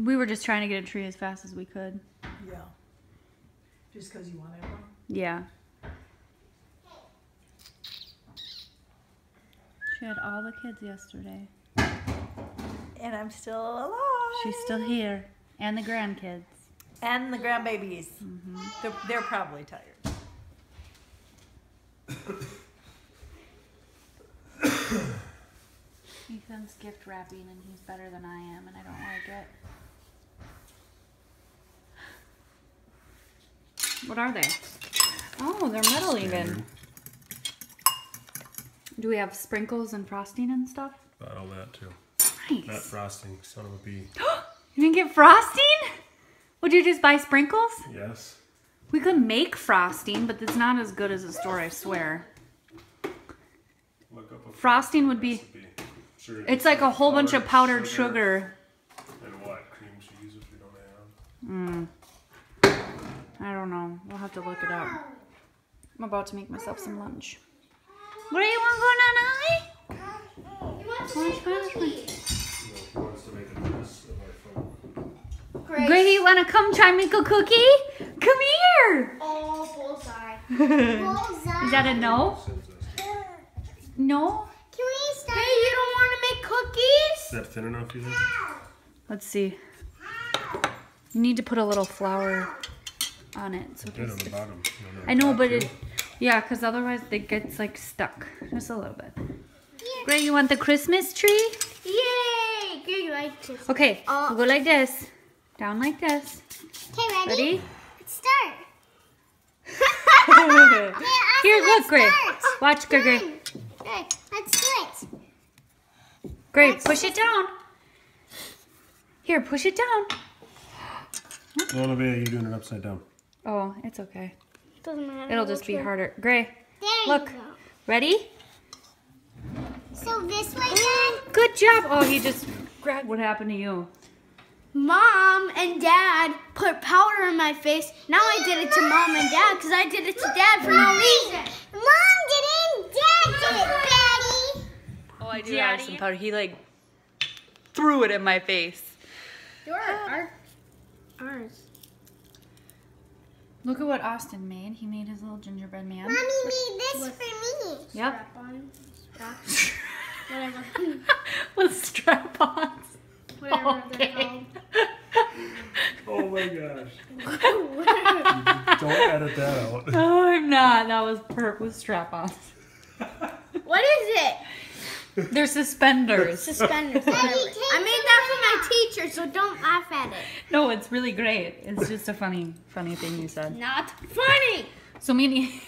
We were just trying to get a tree as fast as we could. Yeah. Just because you wanted one? Yeah. She had all the kids yesterday. And I'm still alive. She's still here. And the grandkids. And the grandbabies. Mhm. They're, they're probably tired. Ethan's gift wrapping and he's better than I am and I don't like it. What are they? Oh, they're metal even. Do we have sprinkles and frosting and stuff? Got all that too. Nice. frosting, son of a bee. You didn't get frosting? Would you just buy sprinkles? Yes. We could make frosting, but it's not as good as a store, I swear. Look up a Frosting would be. Sure It's like a whole bunch of powdered sugar. And what? Cream cheese if you don't have. Mm. I don't know. We'll have to look it up. I'm about to make myself some lunch. Where you want to go, Nana? Want Spanish food? You know, who wants to make a mess of my phone? Grady, you want to come try and make a cookie? Come here. Oh, bullseye. Is that a no? No? Can we start? Hey, you don't want to make cookies? Is that thin enough, you think? Let's see. You need to put a little flour on it. So it on the bottom. No, no, I know, but too. it, yeah, because otherwise it gets like stuck just a little bit. Great, you want the Christmas tree? Yay! Good, like this. Okay, Uh, we'll go like this, down like this. Okay, ready? Ready? Let's start. Here, look, Gray. start. Watch, Gray, Gray. Okay, let's do it. Gray, push it down. Here, push it down. No, Olivia, you're doing it upside down. Oh, it's okay. Doesn't matter. It'll just be harder. Gray, There look. you go. ready? So this way then? Good job. Oh, he just grabbed. What happened to you? Mom and dad put powder in my face. Now I did it to mom and dad because I did it to dad for no reason. Mom didn't, Dad did it, Daddy. Oh, I do have have some some powder. He like threw it in my face. Yours. Our, ours. Look at what Austin made. He made his little gingerbread man. Mommy made this for me. Yep. Strap on. Strap. Whatever. With strap-ons. Whatever they're Okay. called. Oh my gosh. Don't edit that out. No, I'm not. That was perp with strap-ons. What is it? They're suspenders. Suspenders. Whatever. I made that for my teacher, so don't laugh at it. No, it's really great. It's just a funny, funny thing you said. Not funny. So me and E-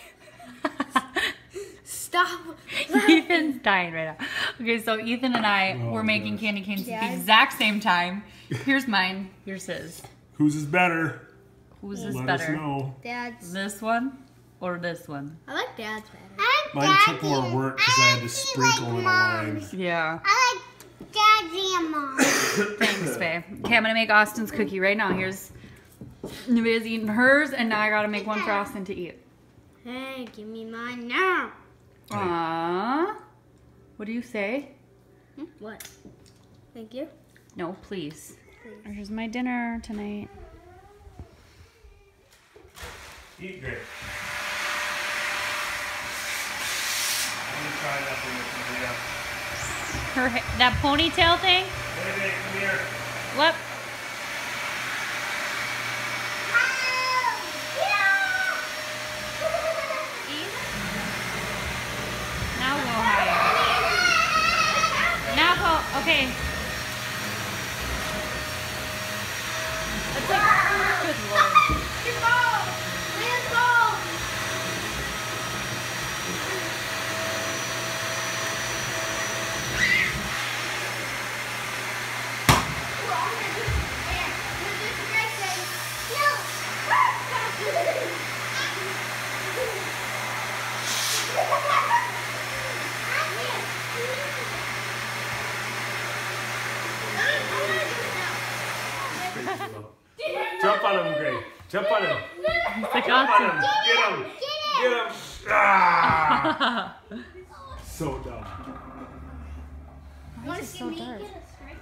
Stop. Ethan's dying right now. Okay, so Ethan and I Oh, were making gosh. candy canes at the exact same time. Here's mine. Here's his. Whose is better? Whose is Let us better? know. Dad's. This one or this one? I like dad's better. I like Mine Daddy. took more work because I had to sprinkle in a line. Yeah. I like Daddy and Mom. Thanks, babe. Okay, I'm gonna make Austin's cookie right now. Here's Nevaeh's eating hers, and now I gotta make one for Austin to eat. Hey, give me mine now. Aww. What do you say? Hmm? What? Thank you. No, please. Here's my dinner tonight. Eat great. Let me try that thing with Olivia. Her that ponytail thing. Baby, come here. What? Now higher. Now. Okay. That's like, good lord. Jump on him, Gray. Jump on him. Like Jump on Austin. him. Get him. Get him. Ah! so dumb. Why is it so dark?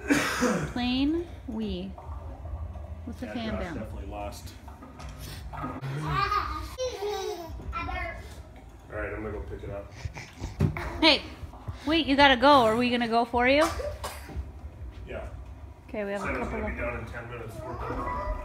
Plain we. What's a Yeah, fan Josh band? definitely lost. All right, I'm gonna go pick it up. Hey, wait, you gotta go. Are we gonna go for you? Yeah. Okay, we have a Said I was couple gonna of.